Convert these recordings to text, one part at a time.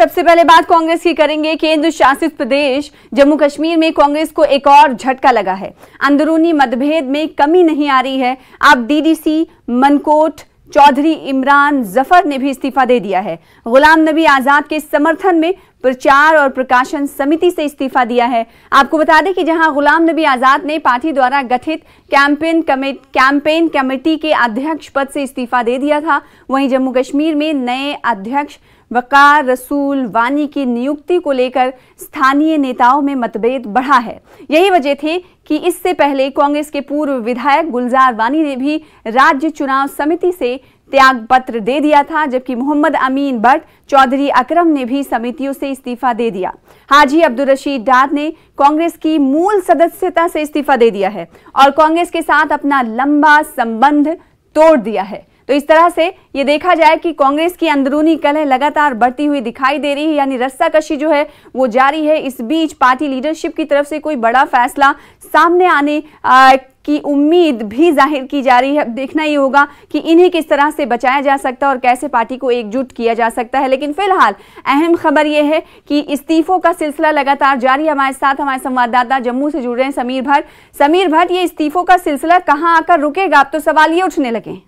सबसे पहले बात कांग्रेस की करेंगे। केंद्र शासित प्रदेश जम्मू कश्मीर में कांग्रेस को एक और झटका लगा है। अंदरूनी मतभेद में कमी नहीं आ रही है। अब डीडीसी मनकोट, चौधरी इमरान ज़फ़र ने भी इस्तीफा दे दिया है। गुलाम नबी आज़ाद के समर्थन में प्रचार और प्रकाशन समिति से इस्तीफा दिया है। आपको बता दें कि जहाँ गुलाम नबी आज़ाद ने पार्टी द्वारा गठित कैंपेन कैंपेन कमेटी के अध्यक्ष पद से इस्तीफा दे दिया था, वहीं जम्मू कश्मीर में नए अध्यक्ष वकार, रसूल, वानी की नियुक्ति को लेकर स्थानीय नेताओं में मतभेद बढ़ा है। यही वजह थी कि इससे पहले कांग्रेस के पूर्व विधायक गुलजार वानी ने भी राज्य चुनाव समिति से त्याग पत्र दे दिया था, जबकि मोहम्मद अमीन भट्ट, चौधरी अकरम ने भी समितियों से इस्तीफा दे दिया। हाजी अब्दुल रशीद डार ने कांग्रेस की मूल सदस्यता से इस्तीफा दे दिया है और कांग्रेस के साथ अपना लंबा संबंध तोड़ दिया है। तो इस तरह से ये देखा जाए कि कांग्रेस की अंदरूनी कलह लगातार बढ़ती हुई दिखाई दे रही है यानी रस्साकशी जो है वो जारी है। इस बीच पार्टी लीडरशिप की तरफ़ से कोई बड़ा फैसला सामने आने आ, की उम्मीद भी ज़ाहिर की जा रही है। देखना ये होगा कि इन्हें किस तरह से बचाया जा सकता है और कैसे पार्टी को एकजुट किया जा सकता है। लेकिन फ़िलहाल अहम खबर यह है कि इस्तीफों का सिलसिला लगातार जारी है। हमारे साथ हमारे संवाददाता जम्मू से जुड़ रहे हैं समीर भट्ट। समीर भट्ट ये इस्तीफों का सिलसिला कहाँ आकर रुकेगा? अब तो सवाल ये उठने लगे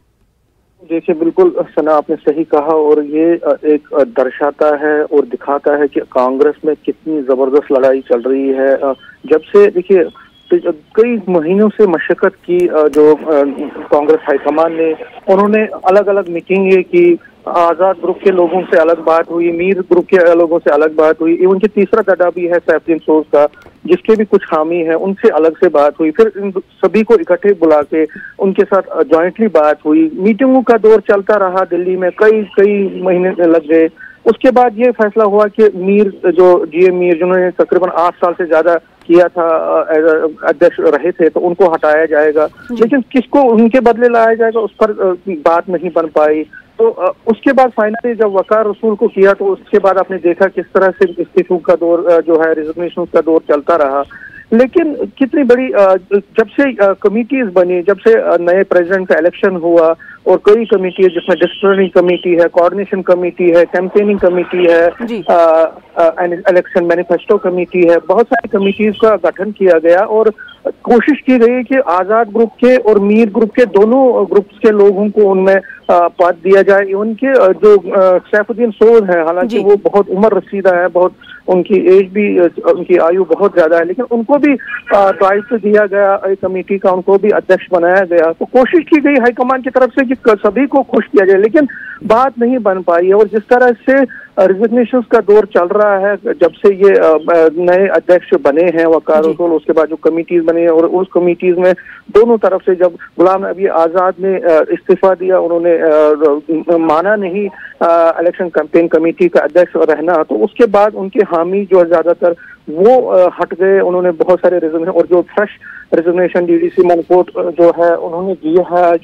देखिए बिल्कुल सना आपने सही कहा और ये एक दर्शाता है और दिखाता है कि कांग्रेस में कितनी ज़बरदस्त लड़ाई चल रही है। जब से देखिए कई महीनों से मशक्कत की जो कांग्रेस हाईकमान ने, उन्होंने अलग अलग मीटिंगें की आज़ाद ग्रुप के लोगों से अलग बात हुई मीर ग्रुप के लोगों से अलग बात हुई इवन के तीसरा दडा भी है सैफुद्दीन सोज का जिसके भी कुछ खामी है उनसे अलग से बात हुई। फिर इन सभी को इकट्ठे बुला के उनके साथ ज्वाइंटली बात हुई। मीटिंगों का दौर चलता रहा दिल्ली में कई कई महीने लग गए। उसके बाद ये फैसला हुआ कि मीर जो जीए मीर जिन्होंने तकरीबन आठ साल से ज़्यादा किया था अध्यक्ष रहे थे तो उनको हटाया जाएगा। लेकिन किसको उनके बदले लाया जाएगा उस पर बात नहीं बन पाई। तो उसके बाद फाइनली जब वकार रसूल को किया तो उसके बाद आपने देखा किस तरह से इस्तीफों का दौर जो है रिजर्वेशन का दौर चलता रहा। लेकिन कितनी बड़ी जब से कमिटीज बनी जब से नए प्रेसिडेंट का इलेक्शन हुआ और कई कमेटी है जिसमें डिस्प्लिनरी कमेटी है कोऑर्डिनेशन कमेटी है कैंपेनिंग कमेटी है इलेक्शन मैनिफेस्टो कमेटी है बहुत सारी कमेटीज का गठन किया गया और कोशिश की गई कि आज़ाद ग्रुप के और मीर ग्रुप के दोनों ग्रुप्स के लोगों को उनमें पद दिया जाए। उनके जो सैफुद्दीन सोज है हालाँकि वो बहुत उम्र रसीदा है बहुत उनकी एज भी उनकी आयु बहुत ज़्यादा है लेकिन उनको भी दायित्व दिया गया कमेटी का उनको भी अध्यक्ष बनाया गया। तो कोशिश की गई हाईकमान की तरफ़ से कि सभी को खुश किया जाए लेकिन बात नहीं बन पाई है। और जिस तरह से रिजिग्नेशन का दौर चल रहा है जब से ये नए अध्यक्ष बने हैं वकार रसूल उसके बाद जो कमिटीज बने हैं और उस कमिटीज में दोनों तरफ़ से जब गुलाम नबी आज़ाद ने इस्तीफा दिया उन्होंने माना नहीं इलेक्शन कैंपेन कमेटी का अध्यक्ष रहना तो उसके बाद उनके हामी जो है ज़्यादातर वो हट गए उन्होंने बहुत सारे रिजर्वेशन और जो फ्रेश रिजर्वेशन डीडीसी मनकोट जो है उन्होंने दिया है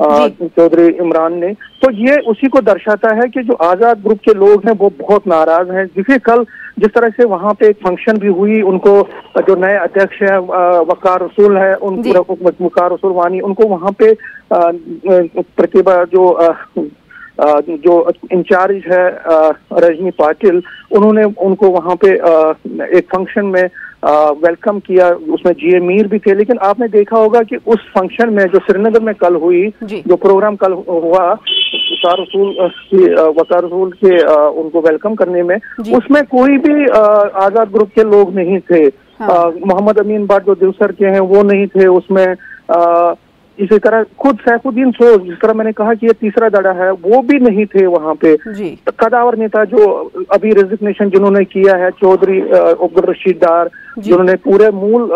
चौधरी इमरान ने। तो ये उसी को दर्शाता है कि जो आज़ाद ग्रुप के लोग हैं वो बहुत नाराज़ हैं। जिसे कल जिस तरह से वहाँ पे एक फ़ंक्शन भी हुई उनको जो नए अध्यक्ष है वकार रसूल है उनको वकार रसूल वानी उनको वहाँ पे प्रतिभा जो जो इंचार्ज है रजनी पाटिल उन्होंने उनको वहाँ पे एक फ़ंक्शन में वेलकम किया उसमें जीए मीर भी थे लेकिन आपने देखा होगा कि उस फ़ंक्शन में जो श्रीनगर में कल हुई जो। प्रोग्राम कल हुआ वकार रसूल की वकार रसूल के उनको वेलकम करने में उसमें कोई भी आज़ाद ग्रुप के लोग नहीं थे। हाँ। मोहम्मद अमीन बाट जो दिवसर के हैं वो नहीं थे उसमें। आ, इसी तरह खुद सैफुद्दीन सोज जिस तरह मैंने कहा कि ये तीसरा दड़ा है वो भी नहीं थे वहाँ पे। कदावर नेता जो अभी रेजिग्नेशन जिन्होंने किया है चौधरी अब्दुल रशीद डार जिन्होंने पूरे मूल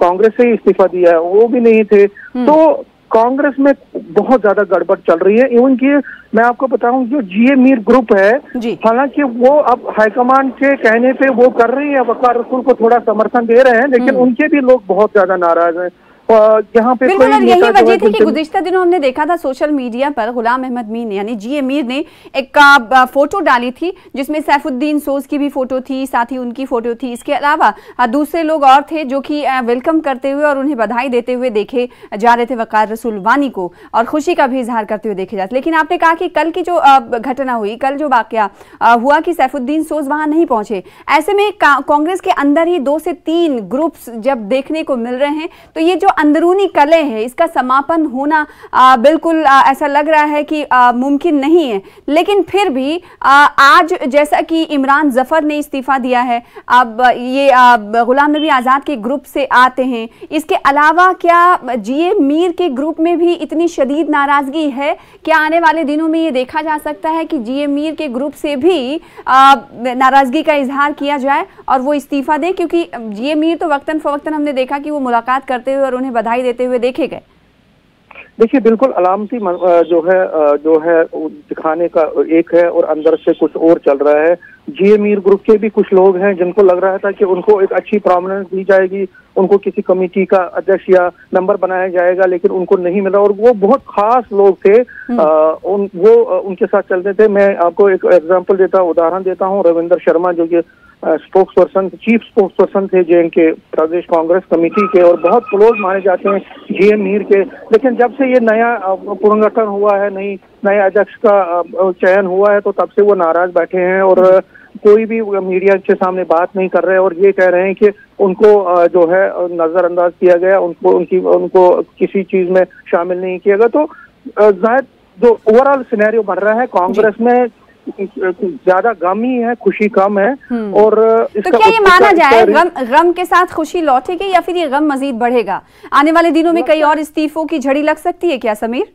कांग्रेस से ही इस्तीफा दिया है वो भी नहीं थे। हम्म। तो कांग्रेस में बहुत ज़्यादा गड़बड़ चल रही है। इवन की मैं आपको बताऊँ जो जीए मीर ग्रुप है हालाँकि वो अब हाईकमांड के कहने पे वो कर रही है वकार रसूल को थोड़ा समर्थन दे रहे हैं लेकिन हम्म। उनके भी लोग बहुत ज़्यादा नाराज़ हैं। यहाँ पे बिल्कुल और यही वजह थी कि गुजशत दिनों हमने देखा था सोशल मीडिया पर गुलाम अहमद मीर ने यानी जी मीर ने एक फ़ोटो डाली थी जिसमें सैफुद्दीन सोज की भी फ़ोटो थी साथ ही उनकी फ़ोटो थी। इसके अलावा दूसरे लोग और थे जो कि वेलकम करते हुए और उन्हें बधाई देते हुए देखे जा रहे थे वकार रसूल वानी को और खुशी का भी इजहार करते हुए देखे जाते लेकिन आपने कहा कि कल की जो घटना हुई कल जो वाक्य हुआ कि सैफुद्दीन सोज वहाँ नहीं पहुँचे ऐसे में कांग्रेस के अंदर ही दो से तीन ग्रुप्स जब देखने को मिल रहे हैं तो ये जो अंदरूनी कले है इसका समापन होना आ, बिल्कुल आ, ऐसा लग रहा है कि मुमकिन नहीं है। लेकिन फिर भी आ, आज जैसा कि इमरान ज़फ़र ने इस्तीफा दिया है अब ये गुलाम नबी आज़ाद के ग्रुप से आते हैं। इसके अलावा क्या जीए मीर के ग्रुप में भी इतनी शदीद नाराज़गी है? क्या आने वाले दिनों में ये देखा जा सकता है कि जीए मीर के ग्रुप से भी नाराज़गी का इजहार किया जाए और वो इस्तीफा दें? क्योंकि जीए मीर तो वक्ता फ़वक्ता हमने देखा कि वो मुलाकात करते हुए और उन्हें बधाई देते हुए देखे गए। देखिए बिल्कुल अलामती जो है जो है दिखाने का एक है और अंदर से कुछ और चल रहा है। जी मीर ग्रुप के भी कुछ लोग हैं जिनको लग रहा था कि उनको एक अच्छी प्रोमिनेंस दी जाएगी उनको किसी कमेटी का अध्यक्ष या मेंबर बनाया जाएगा लेकिन उनको नहीं मिला। और वो बहुत खास लोग थे हम्म। आ, उन वो उनके साथ चलते थे। मैं आपको एक एग्जांपल देता उदाहरण देता हूँ रविंदर शर्मा जो कि spokesperson chief spokesperson थे जे के प्रदेश कांग्रेस कमेटी के और बहुत क्लोज माने जाते हैं जीएम मीर के। लेकिन जब से ये नया पुनर्गठन हुआ है नई नए अध्यक्ष का चयन हुआ है तो तब से वो नाराज़ बैठे हैं और कोई भी मीडिया के सामने बात नहीं कर रहे और ये कह रहे हैं कि उनको जो है नजरअंदाज किया गया उनको उनकी उनको किसी चीज़ में शामिल नहीं किया गया। तो ज़ाहिर जो ओवरऑल सिनेरियो बन रहा है कांग्रेस में ज़्यादा गम ही है खुशी कम है हम्म। और तो क्या ये माना जाए गम गम के साथ खुशी लौटेगी या फिर ये गम मजीद बढ़ेगा आने वाले दिनों में कई और इस्तीफों की झड़ी लग सकती है क्या समीर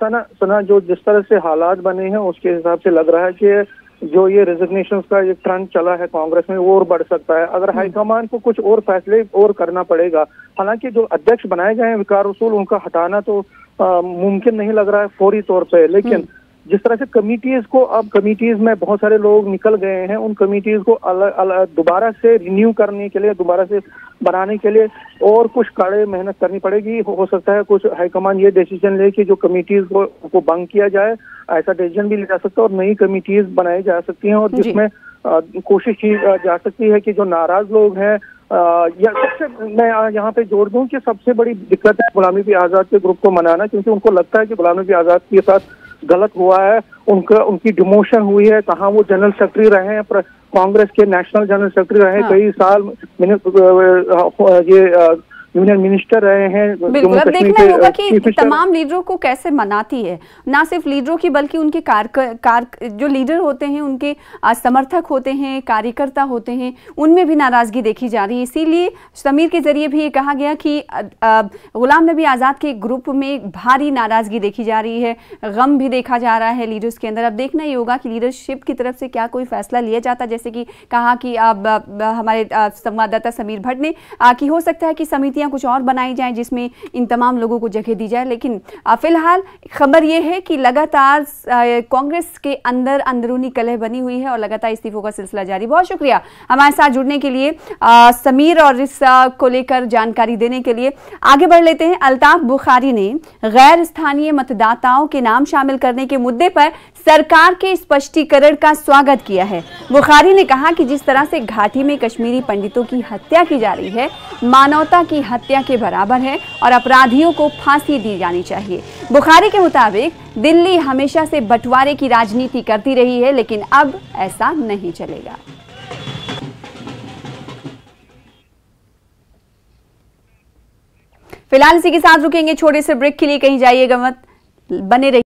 सना सना जो जिस तरह से हालात बने हैं उसके हिसाब से लग रहा है कि जो ये रेजिग्नेशन का एक ट्रेंड चला है कांग्रेस में वो और बढ़ सकता है अगर हम्म। हाईकमान को कुछ और फैसले और करना पड़ेगा हालाँकि जो अध्यक्ष बनाए गए हैं विकार रसूल उनका हटाना तो मुमकिन नहीं लग रहा है फौरी तौर पे लेकिन हम्म। जिस तरह से कमिटीज को अब कमिटीज में बहुत सारे लोग निकल गए हैं उन कमिटीज को अलग दोबारा से रिन्यू करने के लिए दोबारा से बनाने के लिए और कुछ कड़े मेहनत करनी पड़ेगी। हो, हो सकता है कुछ हाईकमान ये डिसीज़न ले कि जो कमिटीज को, को बंग किया जाए ऐसा डिसीज़न भी लिया जा सकता है और नई कमिटीज बनाई जा सकती हैं और जिसमें कोशिश की जा सकती है कि जो नाराज़ लोग हैं या सबसे मैं यहाँ पे जोड़ दूँ कि सबसे बड़ी दिक्कत है गुलामी भी आज़ाद के ग्रुप को मनाना क्योंकि उनको लगता है कि गुलामी भी आज़ाद के साथ गलत हुआ है उनका उनकी डिमोशन हुई है कहाँ वो जनरल सेक्रेटरी रहे हैं कांग्रेस के नेशनल जनरल सेक्रेटरी रहे हाँ। कई साल ये यूनियन मिनिस्टर रहे हैं बिल्कुल अब देखना होगा कि तमाम लीडरों को कैसे मनाती है। ना सिर्फ़ लीडरों की बल्कि उनके कार, कार जो लीडर होते हैं उनके समर्थक होते हैं कार्यकर्ता होते हैं उनमें भी नाराज़गी देखी जा रही है। इसीलिए समीर के ज़रिए भी ये कहा गया कि गुलाम नबी आज़ाद के ग्रुप में भारी नाराज़गी देखी जा रही है गम भी देखा जा रहा है लीडर्स के अंदर। अब देखना ही होगा कि लीडरशिप की तरफ़ से क्या कोई फैसला लिया जाता जैसे कि कहा कि अब हमारे संवाददाता समीर भट्ट ने कि हो सकता है कि समितियाँ समितियाँ कुछ और बनाई जाएँ जिसमें इन तमाम लोगों को जगह दी जाए। लेकिन फ़िलहाल खबर यह है कि लगातार कांग्रेस के अंदर अंदरूनी कलह बनी हुई है और लगातार इस्तीफों का सिलसिला जारी। बहुत शुक्रिया हमारे साथ जुड़ने के लिए समीर और इस को लेकर जानकारी देने के लिए। आगे बढ़ लेते हैं। अल्ताफ बुखारी ने गैर स्थानीय मतदाताओं के नाम शामिल करने के मुद्दे पर सरकार के स्पष्टीकरण का स्वागत किया है। बुखारी ने कहा कि जिस तरह से घाटी में कश्मीरी पंडितों की हत्या की जा रही है, मानवता की हत्या के बराबर है और अपराधियों को फांसी दी जानी चाहिए। बुखारी के मुताबिक, दिल्ली हमेशा से बंटवारे की राजनीति करती रही है, लेकिन अब ऐसा नहीं चलेगा। फ़िलहाल इसी के साथ रुकेंगे, छोटे से ब्रेक के लिए कहीं जाइएगा मत। बने रहिए।